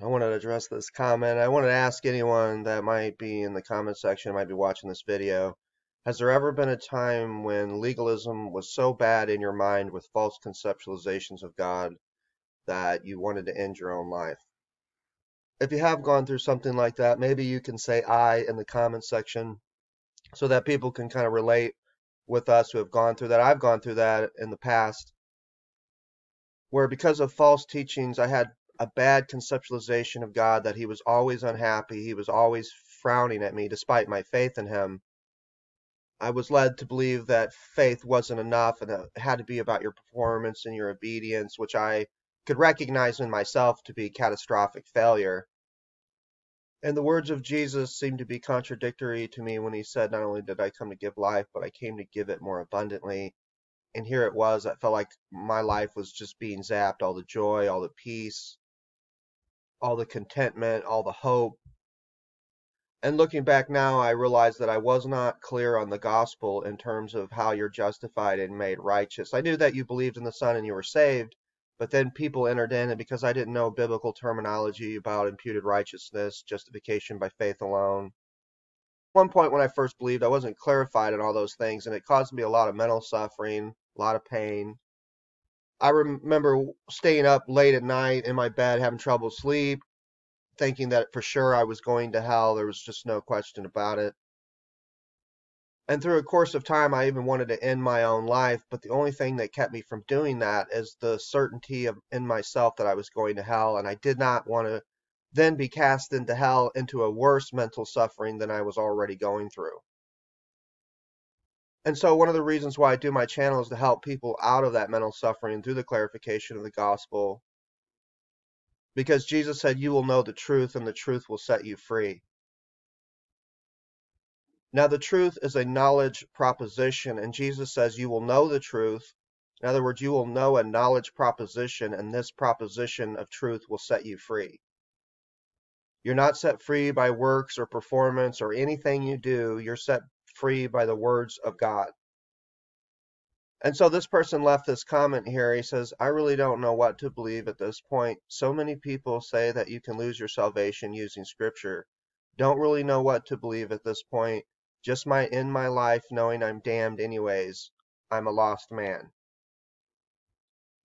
I wanted to address this comment. I wanted to ask anyone that might be in the comment section, might be watching this video, has there ever been a time when legalism was so bad in your mind with false conceptualizations of God that you wanted to end your own life? If you have gone through something like that, maybe you can say I in the comment section so that people can kind of relate with us who have gone through that. I've gone through that in the past where because of false teachings I had a bad conceptualization of God that he was always unhappy, he was always frowning at me despite my faith in him. I was led to believe that faith wasn't enough and it had to be about your performance and your obedience, which I could recognize in myself to be catastrophic failure. And the words of Jesus seemed to be contradictory to me when he said, Not only did I come to give life, but I came to give it more abundantly. And here it was, I felt like my life was just being zapped all the joy, all the peace, all the contentment, all the hope. And looking back now, I realize that I was not clear on the gospel in terms of how you're justified and made righteous. I knew that you believed in the Son and you were saved, but then people entered in, and because I didn't know biblical terminology about imputed righteousness, justification by faith alone, one point when I first believed, I wasn't clarified in all those things, and it caused me a lot of mental suffering, a lot of pain, I remember staying up late at night in my bed, having trouble sleep, thinking that for sure I was going to hell. There was just no question about it. And through a course of time, I even wanted to end my own life, but the only thing that kept me from doing that is the certainty of in myself that I was going to hell, and I did not want to then be cast into hell into a worse mental suffering than I was already going through. And so one of the reasons why I do my channel is to help people out of that mental suffering through the clarification of the gospel. Because Jesus said, You will know the truth, and the truth will set you free. Now, the truth is a knowledge proposition, and Jesus says, You will know the truth. In other words, you will know a knowledge proposition, and this proposition of truth will set you free. You're not set free by works or performance or anything you do. You're set free by the words of God. And so this person left this comment here. He says, I really don't know what to believe at this point. So many people say that you can lose your salvation using scripture. Don't really know what to believe at this point. Just my end my life knowing I'm damned anyways. I'm a lost man.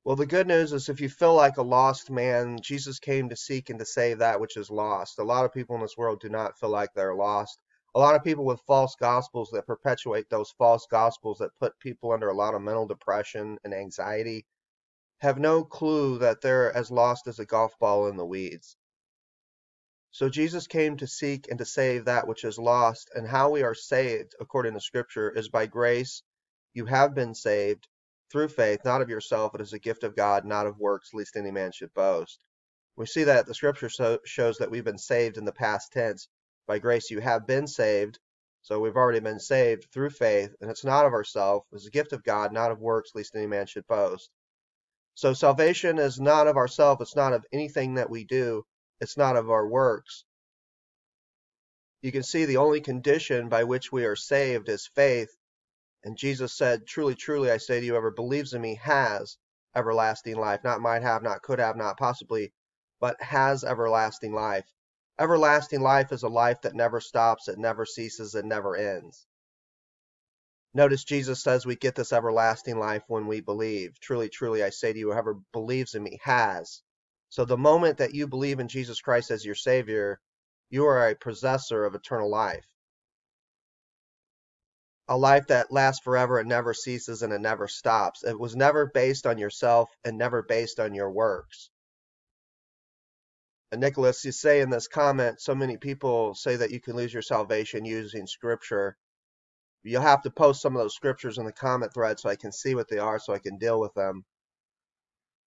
Well, the good news is if you feel like a lost man, Jesus came to seek and to save that which is lost. A lot of people in this world do not feel like they're lost a lot of people with false gospels that perpetuate those false gospels that put people under a lot of mental depression and anxiety have no clue that they're as lost as a golf ball in the weeds. So Jesus came to seek and to save that which is lost, and how we are saved, according to Scripture, is by grace. You have been saved through faith, not of yourself, it is a gift of God, not of works, lest any man should boast. We see that the Scripture so, shows that we've been saved in the past tense by grace you have been saved. So we've already been saved through faith, and it's not of ourselves. It's a gift of God, not of works, lest any man should boast. So salvation is not of ourselves. It's not of anything that we do. It's not of our works. You can see the only condition by which we are saved is faith. And Jesus said, Truly, truly, I say to you, whoever believes in me has everlasting life. Not might have, not could have, not possibly, but has everlasting life. Everlasting life is a life that never stops, it never ceases, it never ends. Notice Jesus says we get this everlasting life when we believe. Truly, truly, I say to you, whoever believes in me has. So the moment that you believe in Jesus Christ as your Savior, you are a possessor of eternal life. A life that lasts forever, and never ceases, and it never stops. It was never based on yourself and never based on your works. Nicholas, you say in this comment, so many people say that you can lose your salvation using scripture. You'll have to post some of those scriptures in the comment thread so I can see what they are so I can deal with them.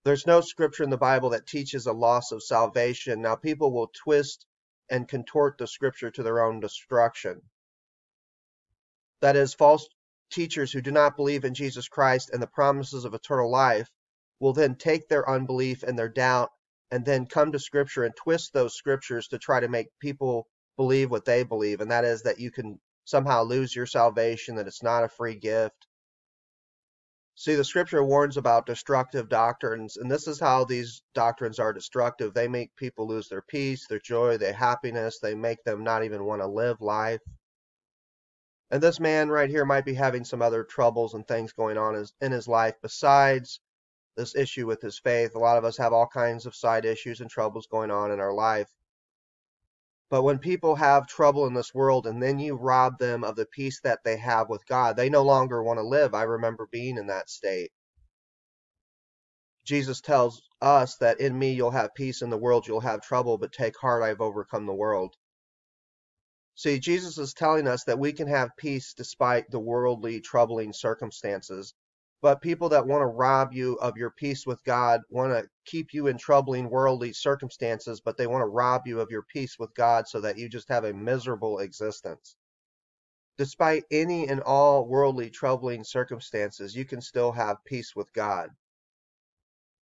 There's no scripture in the Bible that teaches a loss of salvation. Now, people will twist and contort the scripture to their own destruction. That is, false teachers who do not believe in Jesus Christ and the promises of eternal life will then take their unbelief and their doubt and then come to scripture and twist those scriptures to try to make people believe what they believe and that is that you can somehow lose your salvation that it's not a free gift See, the scripture warns about destructive doctrines, and this is how these doctrines are destructive. They make people lose their peace, their joy, their happiness. They make them not even want to live life. And this man right here might be having some other troubles and things going on in his life besides this issue with his faith. A lot of us have all kinds of side issues and troubles going on in our life. But when people have trouble in this world and then you rob them of the peace that they have with God, they no longer want to live. I remember being in that state. Jesus tells us that in me you'll have peace, in the world you'll have trouble, but take heart, I've overcome the world. See, Jesus is telling us that we can have peace despite the worldly troubling circumstances. But people that want to rob you of your peace with God want to keep you in troubling worldly circumstances, but they want to rob you of your peace with God so that you just have a miserable existence. Despite any and all worldly troubling circumstances, you can still have peace with God.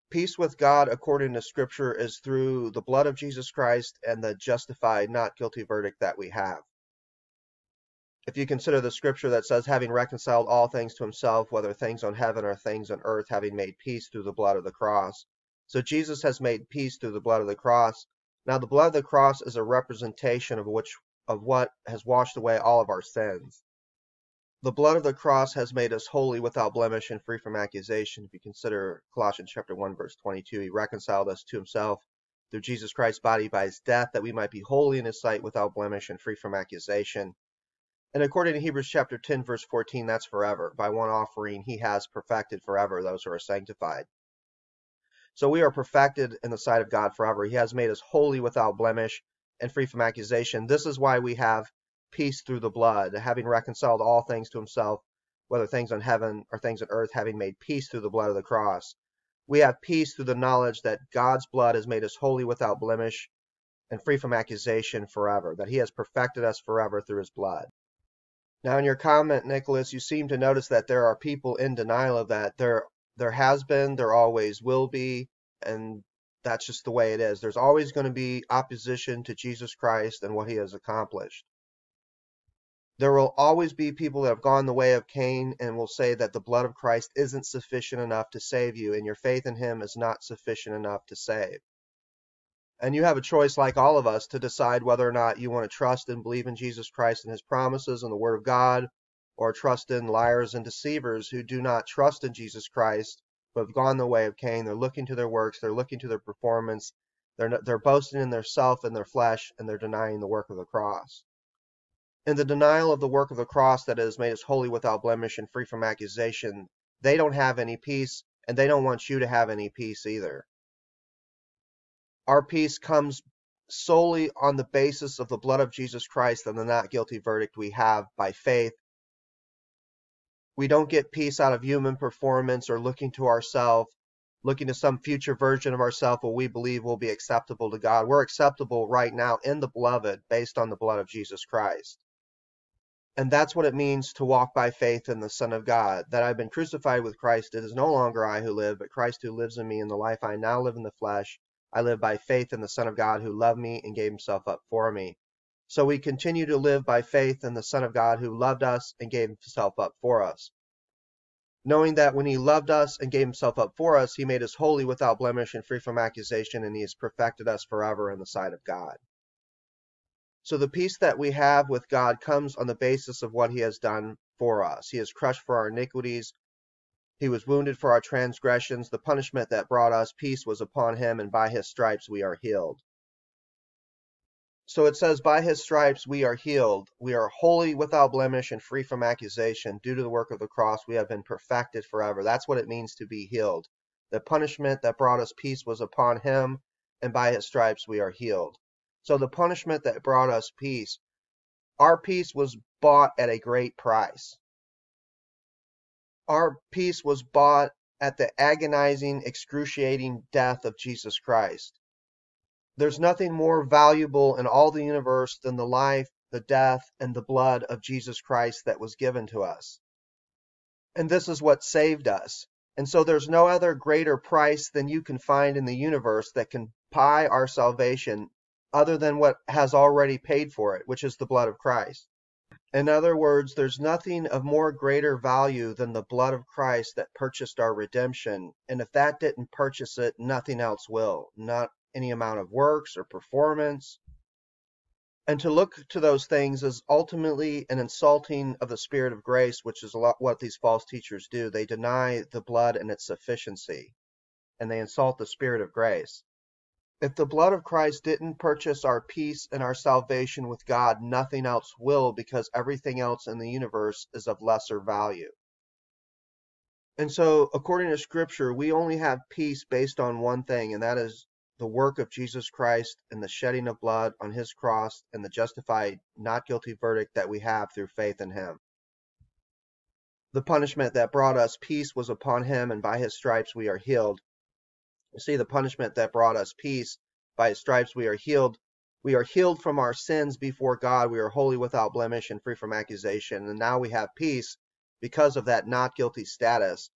Peace with God, according to Scripture, is through the blood of Jesus Christ and the justified, not guilty verdict that we have if you consider the scripture that says, having reconciled all things to himself, whether things on heaven or things on earth, having made peace through the blood of the cross. So Jesus has made peace through the blood of the cross. Now the blood of the cross is a representation of which of what has washed away all of our sins. The blood of the cross has made us holy without blemish and free from accusation. If you consider Colossians chapter 1 verse 22, he reconciled us to himself through Jesus Christ's body by his death that we might be holy in his sight without blemish and free from accusation. And according to Hebrews chapter 10, verse 14, that's forever. By one offering, he has perfected forever those who are sanctified. So we are perfected in the sight of God forever. He has made us holy without blemish and free from accusation. This is why we have peace through the blood, having reconciled all things to himself, whether things on heaven or things on earth, having made peace through the blood of the cross. We have peace through the knowledge that God's blood has made us holy without blemish and free from accusation forever, that he has perfected us forever through his blood. Now, in your comment, Nicholas, you seem to notice that there are people in denial of that. There, there has been, there always will be, and that's just the way it is. There's always going to be opposition to Jesus Christ and what he has accomplished. There will always be people that have gone the way of Cain and will say that the blood of Christ isn't sufficient enough to save you, and your faith in him is not sufficient enough to save. And you have a choice, like all of us, to decide whether or not you want to trust and believe in Jesus Christ and his promises and the Word of God, or trust in liars and deceivers who do not trust in Jesus Christ, but have gone the way of Cain. They're looking to their works, they're looking to their performance, they're, they're boasting in their self and their flesh, and they're denying the work of the cross. In the denial of the work of the cross that has made us holy without blemish and free from accusation, they don't have any peace, and they don't want you to have any peace either. Our peace comes solely on the basis of the blood of Jesus Christ and the not guilty verdict we have by faith. We don't get peace out of human performance or looking to ourselves, looking to some future version of ourselves what we believe will be acceptable to God. We're acceptable right now in the beloved based on the blood of Jesus Christ. And that's what it means to walk by faith in the Son of God. That I've been crucified with Christ. It is no longer I who live, but Christ who lives in me. In the life I now live in the flesh, I live by faith in the Son of God who loved me and gave himself up for me. So we continue to live by faith in the Son of God who loved us and gave himself up for us. Knowing that when he loved us and gave himself up for us, he made us holy without blemish and free from accusation, and he has perfected us forever in the sight of God. So the peace that we have with God comes on the basis of what he has done for us. He has crushed for our iniquities, he was wounded for our transgressions. The punishment that brought us peace was upon him, and by his stripes we are healed. So it says, By his stripes we are healed. We are holy without blemish and free from accusation. Due to the work of the cross, we have been perfected forever. That's what it means to be healed. The punishment that brought us peace was upon him, and by his stripes we are healed. So the punishment that brought us peace, our peace was bought at a great price. Our peace was bought at the agonizing, excruciating death of Jesus Christ. There's nothing more valuable in all the universe than the life, the death, and the blood of Jesus Christ that was given to us. And this is what saved us. And so there's no other greater price than you can find in the universe that can buy our salvation other than what has already paid for it, which is the blood of Christ. In other words, there's nothing of more greater value than the blood of Christ that purchased our redemption. And if that didn't purchase it, nothing else will. Not any amount of works or performance. And to look to those things is ultimately an insulting of the Spirit of grace, which is a lot what these false teachers do. They deny the blood and its sufficiency, and they insult the Spirit of grace. If the blood of Christ didn't purchase our peace and our salvation with God, nothing else will because everything else in the universe is of lesser value. And so, according to Scripture, we only have peace based on one thing, and that is the work of Jesus Christ and the shedding of blood on his cross and the justified, not guilty verdict that we have through faith in him. The punishment that brought us peace was upon him, and by his stripes we are healed. See, the punishment that brought us peace, by his stripes we are healed. We are healed from our sins before God. We are holy without blemish and free from accusation. And now we have peace because of that not guilty status.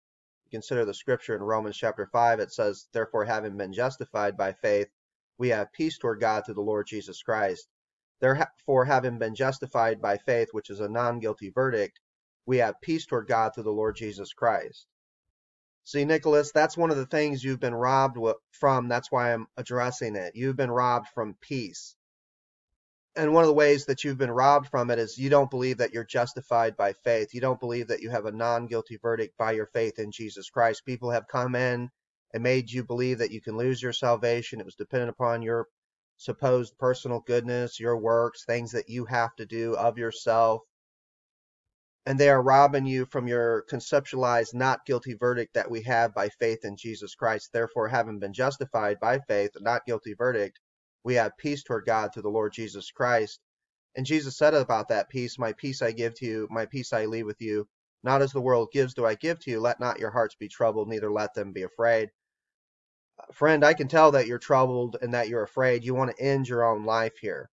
Consider the scripture in Romans chapter 5. It says, Therefore, having been justified by faith, we have peace toward God through the Lord Jesus Christ. Therefore, having been justified by faith, which is a non guilty verdict, we have peace toward God through the Lord Jesus Christ. See, Nicholas, that's one of the things you've been robbed from. That's why I'm addressing it. You've been robbed from peace. And one of the ways that you've been robbed from it is you don't believe that you're justified by faith. You don't believe that you have a non guilty verdict by your faith in Jesus Christ. People have come in and made you believe that you can lose your salvation. It was dependent upon your supposed personal goodness, your works, things that you have to do of yourself and they are robbing you from your conceptualized not guilty verdict that we have by faith in Jesus Christ. Therefore, having been justified by faith, not guilty verdict, we have peace toward God through the Lord Jesus Christ. And Jesus said about that peace, My peace I give to you, my peace I leave with you. Not as the world gives do I give to you. Let not your hearts be troubled, neither let them be afraid. Friend, I can tell that you're troubled and that you're afraid. You want to end your own life here.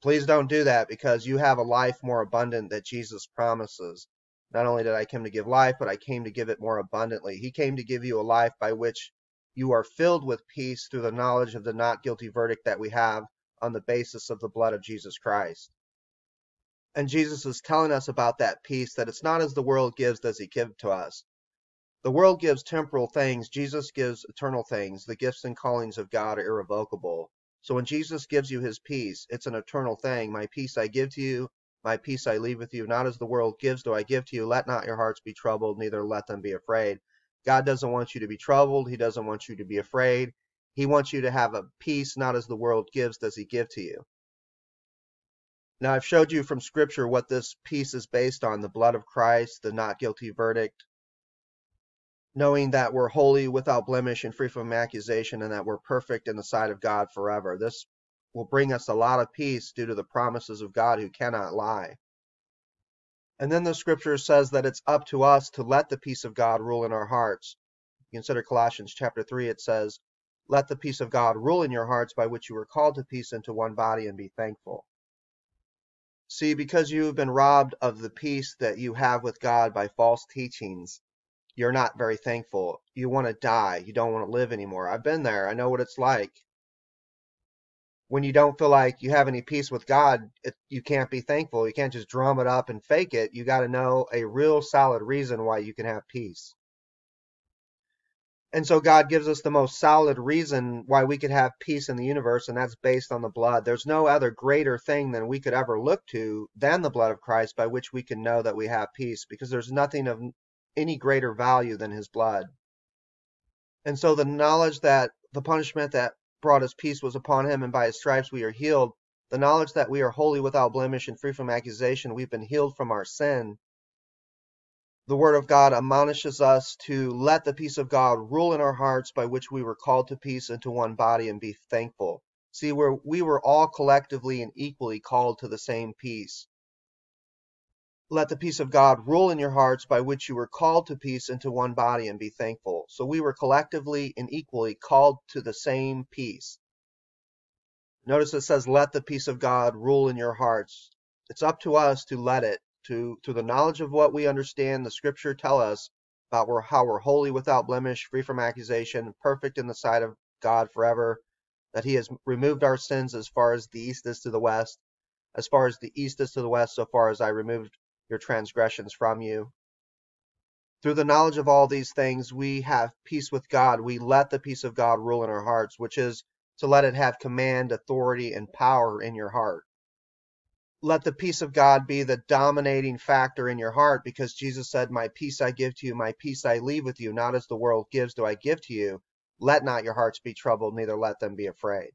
Please don't do that because you have a life more abundant that Jesus promises. Not only did I come to give life, but I came to give it more abundantly. He came to give you a life by which you are filled with peace through the knowledge of the not guilty verdict that we have on the basis of the blood of Jesus Christ. And Jesus is telling us about that peace that it's not as the world gives does he give to us. The world gives temporal things, Jesus gives eternal things. The gifts and callings of God are irrevocable. So when Jesus gives you his peace, it's an eternal thing. My peace I give to you, my peace I leave with you. Not as the world gives do I give to you. Let not your hearts be troubled, neither let them be afraid. God doesn't want you to be troubled. He doesn't want you to be afraid. He wants you to have a peace, not as the world gives does he give to you. Now, I've showed you from Scripture what this peace is based on the blood of Christ, the not guilty verdict, knowing that we're holy without blemish and free from accusation and that we're perfect in the sight of God forever. This will bring us a lot of peace due to the promises of God who cannot lie. And then the scripture says that it's up to us to let the peace of God rule in our hearts. Consider Colossians chapter 3, it says, Let the peace of God rule in your hearts by which you were called to peace into one body and be thankful. See, because you have been robbed of the peace that you have with God by false teachings, you're not very thankful. You want to die. You don't want to live anymore. I've been there. I know what it's like. When you don't feel like you have any peace with God, it, you can't be thankful. You can't just drum it up and fake it. You got to know a real solid reason why you can have peace. And so God gives us the most solid reason why we could have peace in the universe, and that's based on the blood. There's no other greater thing than we could ever look to than the blood of Christ by which we can know that we have peace, because there's nothing of any greater value than his blood. And so the knowledge that the punishment that brought us peace was upon him, and by his stripes we are healed, the knowledge that we are holy without blemish and free from accusation, we've been healed from our sin. The Word of God admonishes us to let the peace of God rule in our hearts by which we were called to peace into one body and be thankful. See, where we were all collectively and equally called to the same peace. Let the peace of God rule in your hearts by which you were called to peace into one body and be thankful. So we were collectively and equally called to the same peace. Notice it says, let the peace of God rule in your hearts. It's up to us to let it, to through the knowledge of what we understand, the scripture tell us about how we're holy without blemish, free from accusation, perfect in the sight of God forever, that he has removed our sins as far as the east is to the west, As far as the east is to the west, so far as I removed your transgressions from you. Through the knowledge of all these things, we have peace with God. We let the peace of God rule in our hearts, which is to let it have command, authority, and power in your heart. Let the peace of God be the dominating factor in your heart because Jesus said, My peace I give to you, my peace I leave with you, not as the world gives do I give to you. Let not your hearts be troubled, neither let them be afraid.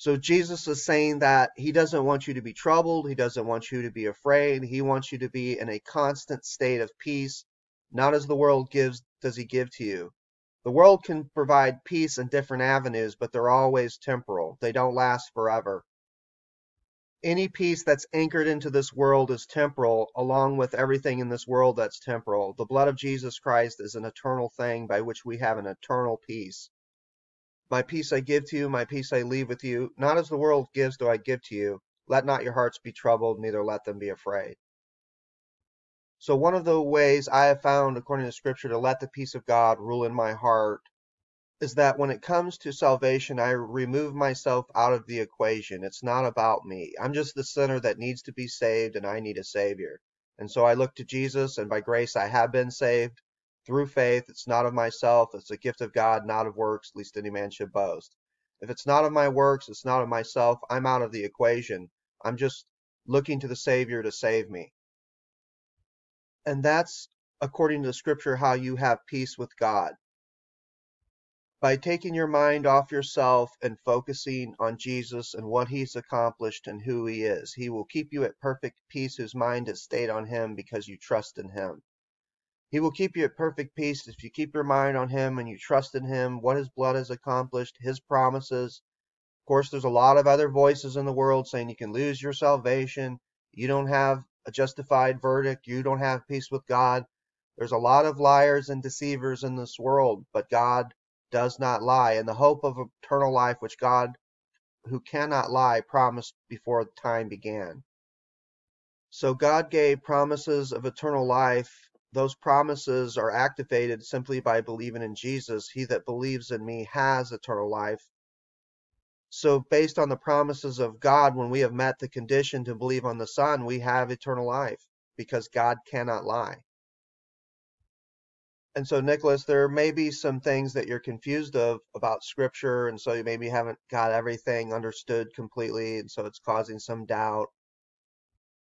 So Jesus is saying that he doesn't want you to be troubled. He doesn't want you to be afraid. He wants you to be in a constant state of peace. Not as the world gives does he give to you. The world can provide peace in different avenues, but they're always temporal. They don't last forever. Any peace that's anchored into this world is temporal, along with everything in this world that's temporal. The blood of Jesus Christ is an eternal thing by which we have an eternal peace. My peace I give to you, my peace I leave with you. Not as the world gives do I give to you. Let not your hearts be troubled, neither let them be afraid. So, one of the ways I have found, according to Scripture, to let the peace of God rule in my heart is that when it comes to salvation, I remove myself out of the equation. It's not about me. I'm just the sinner that needs to be saved, and I need a Savior. And so I look to Jesus, and by grace I have been saved through faith. It's not of myself. It's a gift of God, not of works, lest any man should boast. If it's not of my works, it's not of myself. I'm out of the equation. I'm just looking to the Savior to save me. And that's, according to the scripture, how you have peace with God. By taking your mind off yourself and focusing on Jesus and what he's accomplished and who he is, he will keep you at perfect peace whose mind is stayed on him because you trust in him. He will keep you at perfect peace if you keep your mind on Him and you trust in Him, what His blood has accomplished, His promises. Of course, there's a lot of other voices in the world saying you can lose your salvation, you don't have a justified verdict, you don't have peace with God. There's a lot of liars and deceivers in this world, but God does not lie. And the hope of eternal life, which God, who cannot lie, promised before time began. So God gave promises of eternal life those promises are activated simply by believing in Jesus. He that believes in me has eternal life. So, based on the promises of God, when we have met the condition to believe on the Son, we have eternal life because God cannot lie. And so, Nicholas, there may be some things that you're confused of about Scripture, and so you maybe haven't got everything understood completely, and so it's causing some doubt.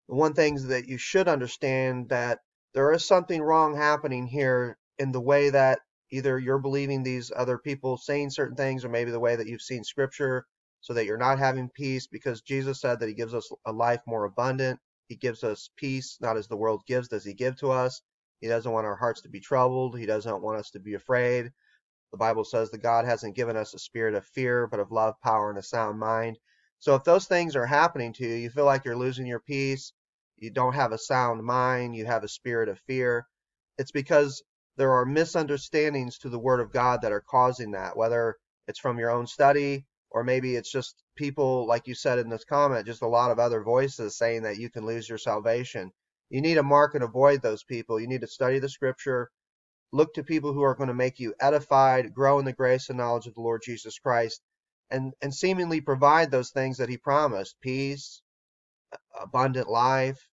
The one thing that you should understand that there is something wrong happening here in the way that either you're believing these other people saying certain things or maybe the way that you've seen scripture so that you're not having peace because Jesus said that he gives us a life more abundant. He gives us peace, not as the world gives, does he give to us. He doesn't want our hearts to be troubled. He doesn't want us to be afraid. The Bible says that God hasn't given us a spirit of fear, but of love, power, and a sound mind. So if those things are happening to you, you feel like you're losing your peace, you don't have a sound mind, you have a spirit of fear. It's because there are misunderstandings to the Word of God that are causing that, whether it's from your own study or maybe it's just people, like you said in this comment, just a lot of other voices saying that you can lose your salvation. You need to mark and avoid those people. You need to study the Scripture, look to people who are going to make you edified, grow in the grace and knowledge of the Lord Jesus Christ, and, and seemingly provide those things that He promised peace, abundant life,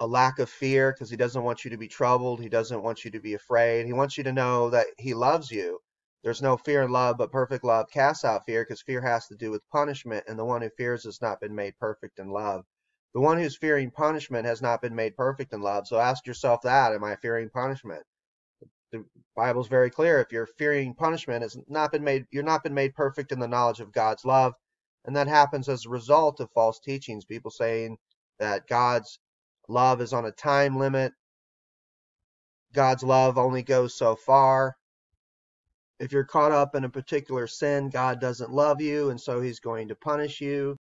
a lack of fear because he doesn't want you to be troubled. He doesn't want you to be afraid. He wants you to know that he loves you. There's no fear in love, but perfect love casts out fear because fear has to do with punishment, and the one who fears has not been made perfect in love. The one who's fearing punishment has not been made perfect in love. So ask yourself that Am I fearing punishment? The Bible's very clear. If you're fearing punishment, it's not been made, you're not been made perfect in the knowledge of God's love. And that happens as a result of false teachings, people saying that God's love is on a time limit. God's love only goes so far. If you're caught up in a particular sin, God doesn't love you, and so he's going to punish you.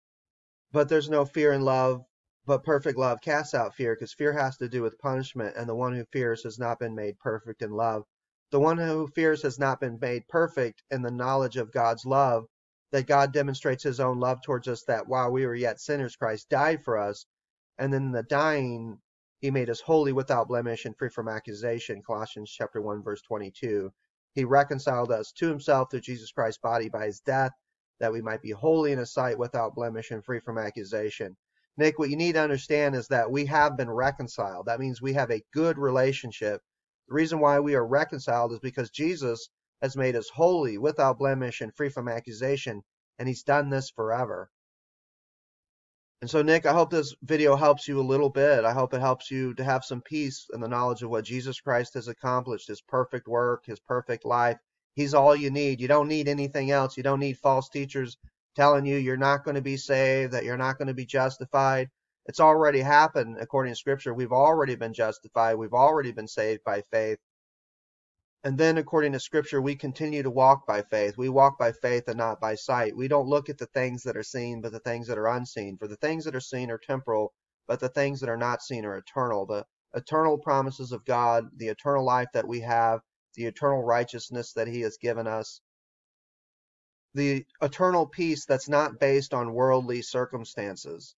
But there's no fear in love, but perfect love casts out fear, because fear has to do with punishment, and the one who fears has not been made perfect in love. The one who fears has not been made perfect in the knowledge of God's love, that God demonstrates his own love towards us that while we were yet sinners, Christ died for us. And then the dying, he made us holy without blemish and free from accusation. Colossians chapter 1, verse 22. He reconciled us to himself through Jesus Christ's body by his death, that we might be holy in his sight without blemish and free from accusation. Nick, what you need to understand is that we have been reconciled. That means we have a good relationship. The reason why we are reconciled is because Jesus has made us holy, without blemish, and free from accusation, and he's done this forever. And so, Nick, I hope this video helps you a little bit. I hope it helps you to have some peace in the knowledge of what Jesus Christ has accomplished, his perfect work, his perfect life. He's all you need. You don't need anything else. You don't need false teachers telling you you're not going to be saved, that you're not going to be justified. It's already happened according to Scripture. We've already been justified. We've already been saved by faith. And then, according to Scripture, we continue to walk by faith. We walk by faith and not by sight. We don't look at the things that are seen, but the things that are unseen. For the things that are seen are temporal, but the things that are not seen are eternal. The eternal promises of God, the eternal life that we have, the eternal righteousness that He has given us, the eternal peace that's not based on worldly circumstances.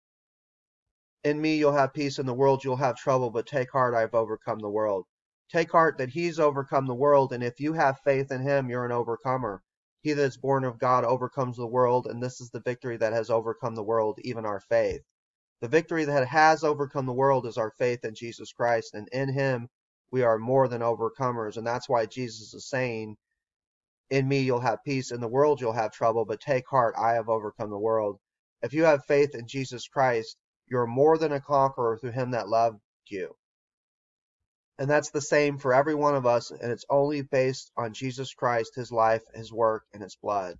In me you'll have peace, in the world you'll have trouble, but take heart, I've overcome the world. Take heart that he's overcome the world, and if you have faith in him, you're an overcomer. He that is born of God overcomes the world, and this is the victory that has overcome the world, even our faith. The victory that has overcome the world is our faith in Jesus Christ, and in him we are more than overcomers. And that's why Jesus is saying, In me you'll have peace, in the world you'll have trouble, but take heart, I have overcome the world. If you have faith in Jesus Christ, you're more than a conqueror through him that loved you. And that's the same for every one of us, and it's only based on Jesus Christ, his life, his work, and his blood.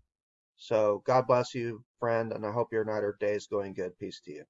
So God bless you, friend, and I hope your night or day is going good. Peace to you.